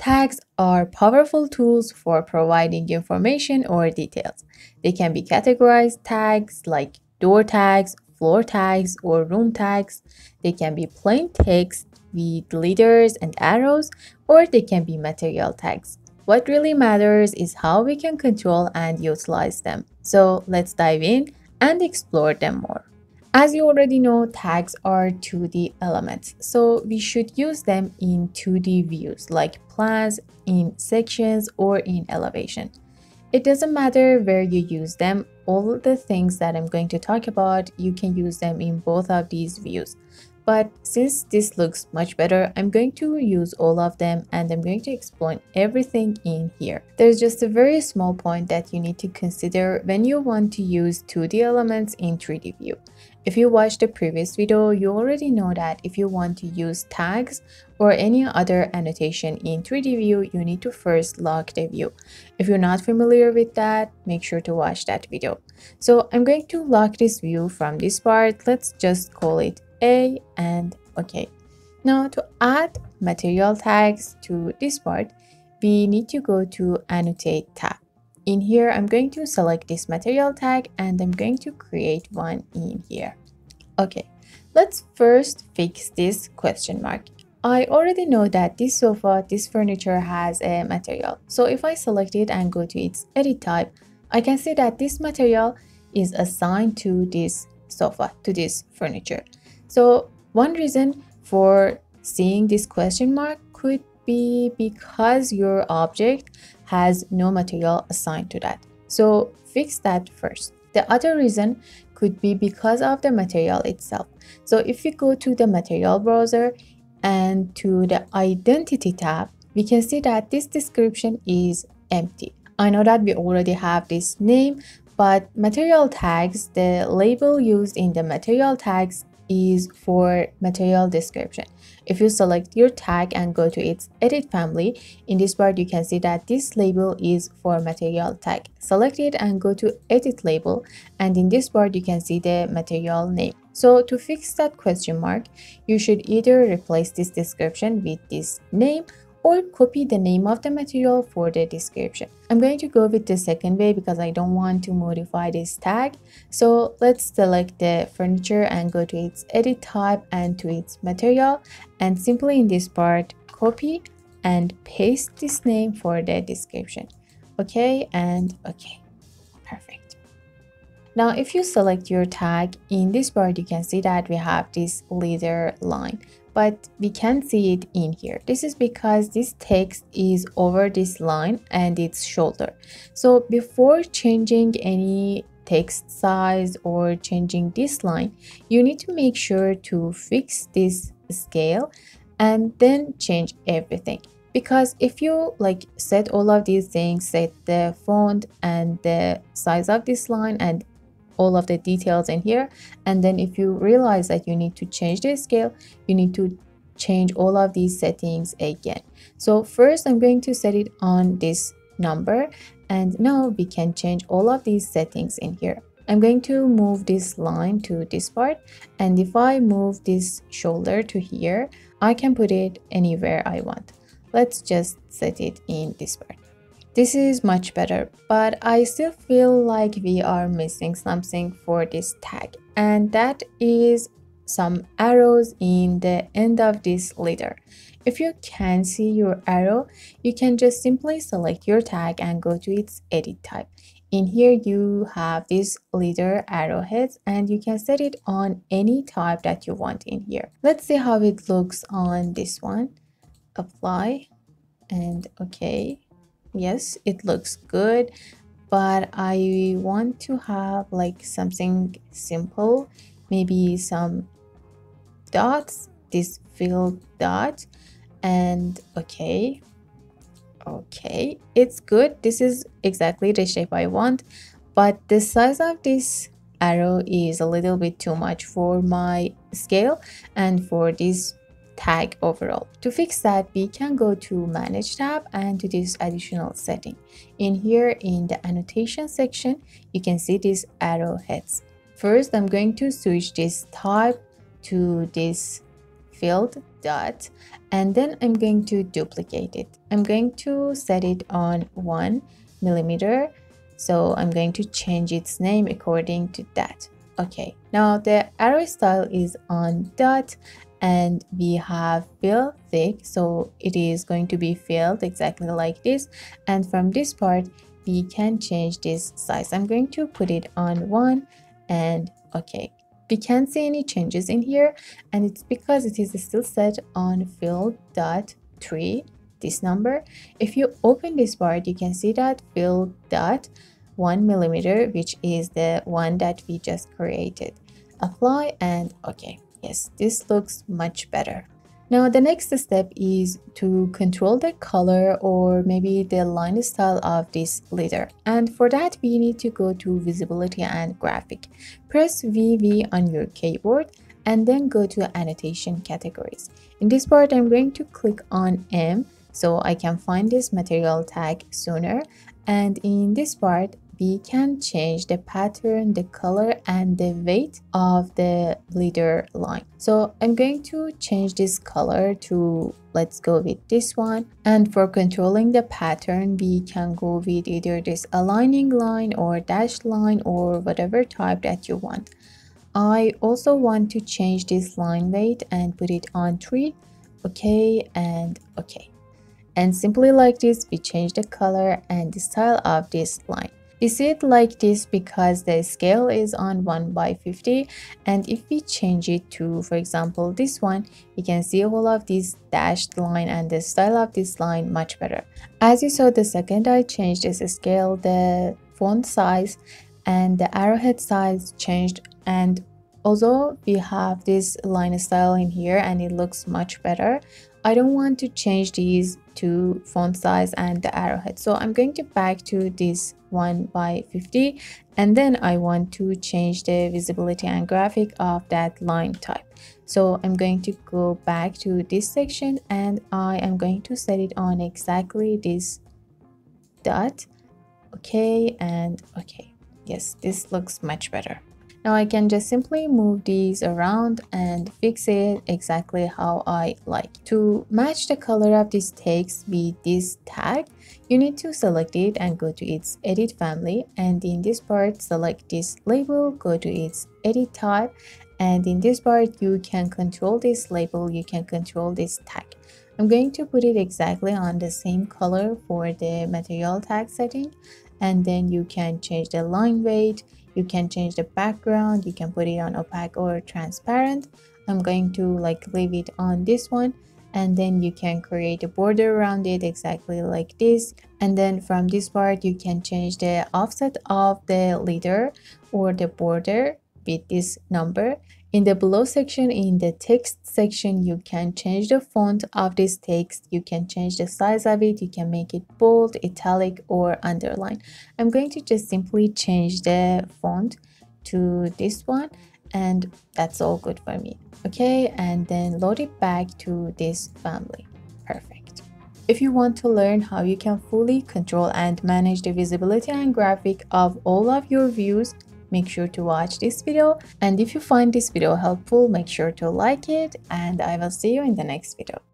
Tags are powerful tools for providing information or details. They can be categorized tags like door tags, floor tags, or room tags. They can be plain text with leaders and arrows, or they can be material tags. What really matters is how we can control and utilize them. So let's dive in and explore them more. As you already know, tags are 2D elements, so we should use them in 2D views like plans, in sections, or in elevation. It doesn't matter where you use them, all the things that I'm going to talk about, you can use them in both of these views. But since this looks much better, I'm going to use all of them and I'm going to explain everything in here. There's just a very small point that you need to consider when you want to use 2D elements in 3D view. If you watched the previous video, you already know that if you want to use tags or any other annotation in 3D view, you need to first lock the view. If you're not familiar with that, make sure to watch that video. So I'm going to lock this view from this part. Let's just call it a and OK. Now to add material tags to this part, we need to go to Annotate tab. In here, I'm going to select this material tag and I'm going to create one in here. Okay, let's first fix this question mark. I already know that this sofa, this furniture has a material. So if I select it and go to its edit type, I can see that this material is assigned to this sofa, to this furniture. So one reason for seeing this question mark could be because your object has no material assigned to that. So fix that first. The other reason could be because of the material itself. So if we go to the material browser and to the identity tab, we can see that this description is empty. I know that we already have this name, but material tags, the label used in the material tags is for material description. If you select your tag and go to its edit family, in this part you can see that this label is for material tag. Select it and go to edit label and in this part you can see the material name. So to fix that question mark, you should either replace this description with this name or copy the name of the material for the description. I'm going to go with the second way because I don't want to modify this tag. So let's select the furniture and go to its edit type and to its material and simply in this part copy and paste this name for the description. Okay and okay, perfect. Now if you select your tag in this part you can see that we have this leader line but we can't see it in here. This is because this text is over this line and its shoulder. So before changing any text size or changing this line, you need to make sure to fix this scale and then change everything because if you like set all of these things set the font and the size of this line and all of the details in here. And then if you realize that you need to change the scale you need to change all of these settings again. So first i'm going to set it on this number. And now we can change all of these settings in here. I'm going to move this line to this part. And if i move this shoulder to here i can put it anywhere i want. Let's just set it in this part this is much better, but I still feel like we are missing something for this tag and that is some arrows in the end of this leader. If you can't see your arrow, you can just simply select your tag and go to its edit type. In here, you have these leader arrowheads and you can set it on any type that you want in here. Let's see how it looks on this one. Apply and okay yes it looks good but I want to have like something simple maybe some dots this filled dot and okay okay it's good. This is exactly the shape I want but the size of this arrow is a little bit too much for my scale and for this tag overall. To fix that, we can go to Manage tab and to this additional setting. In here, in the annotation section, you can see these arrowheads. First, I'm going to switch this type to this filled dot and then I'm going to duplicate it. I'm going to set it on one millimeter. So I'm going to change its name according to that. Okay, now the arrow style is on dot and we have fill thick so it is going to be filled exactly like this. And from this part we can change this size. I'm going to put it on one and okay. We can't see any changes in here and it's because it is still set on fill dot three this number. If you open this part you can see that fill dot one millimeter which is the one that we just created. Apply and okay yes this looks much better. Now the next step is to control the color or maybe the line style of this leader and for that we need to go to visibility and graphic. Press VV on your keyboard and then go to annotation categories. In this part i'm going to click on m so i can find this material tag sooner. And in this part we can change the pattern, the color, and the weight of the leader line. So I'm going to change this color to let's go with this one. And for controlling the pattern we can go with either this aligning line or dashed line or whatever type that you want. I also want to change this line weight and put it on 3 okay and okay. And simply like this we change the color and the style of this line is it like this because the scale is on 1 by 50 and if we change it to for example this one you can see all of this dashed line and the style of this line much better. As you saw the second I changed this scale the font size and the arrowhead size changed and although we have this line style in here and it looks much better I don't want to change these to font size and the arrowhead. So I'm going to back to this 1 by 50 and then I want to change the visibility and graphic of that line type. So I'm going to go back to this section and I am going to set it on exactly this dot. Okay and okay. Yes this looks much better now I can just simply move these around and fix it exactly how I like. To match the color of this text with this tag, you need to select it and go to its edit family and in this part select this label, go to its edit type and in this part you can control this label, you can control this tag. I'm going to put it exactly on the same color for the material tag setting and then you can change the line weight, you can change the background you can put it on opaque or transparent. I'm going to like leave it on this one and then you can create a border around it exactly like this. And then from this part you can change the offset of the leader or the border with this number in the below section, in the text section, you can change the font of this text. You can change the size of it. You can make it bold, italic, or underline. I'm going to just simply change the font to this one and that's all good for me. Okay, and then load it back to this family. Perfect. If you want to learn how you can fully control and manage the visibility and graphic of all of your views, make sure to watch this video and if you find this video helpful make sure to like it and I will see you in the next video.